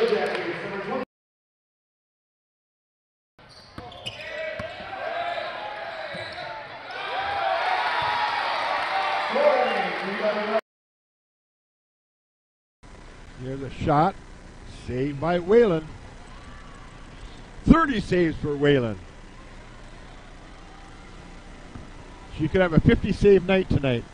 Here's a shot saved by Whalen. 30 saves for Whalen. She could have a 50 save night tonight.